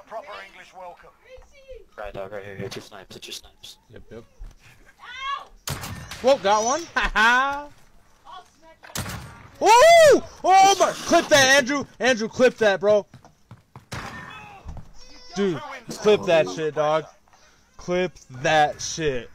a proper English welcome. Right dog, right here, here. Two snipes, two snipes. Yep, yep. Whoa, got one. Haha. Woo! Oh my! Clip that, Andrew. Andrew, clip that, bro. Dude, clip that shit, dog. Clip that shit.